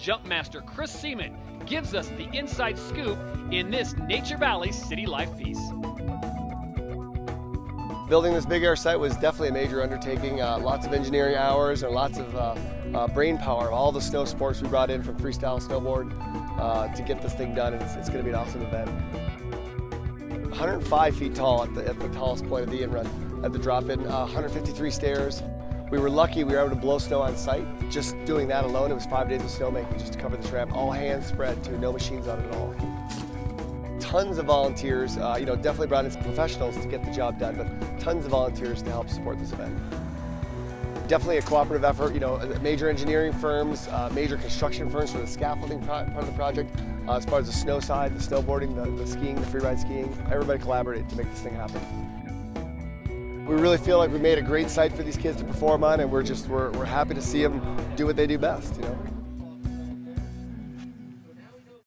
jump master Chris Seaman gives us the inside scoop in this Nature Valley City Life piece. Building this big air site was definitely a major undertaking. Uh, lots of engineering hours and lots of uh, uh, brain power. All the snow sports we brought in from freestyle snowboard uh, to get this thing done. It's, it's going to be an awesome event. 105 feet tall at the, at the tallest point of the in run at the drop in, 153 uh, stairs. We were lucky we were able to blow snow on site. Just doing that alone, it was five days of snowmaking just to cover this ramp. All hands spread to no machines on it at all. Tons of volunteers, uh, you know, definitely brought in some professionals to get the job done, but tons of volunteers to help support this event. Definitely a cooperative effort, you know, major engineering firms, uh, major construction firms for the scaffolding part of the project, uh, as far as the snow side, the snowboarding, the, the skiing, the freeride skiing, everybody collaborated to make this thing happen. We really feel like we made a great site for these kids to perform on and we're just, we're, we're happy to see them do what they do best, you know.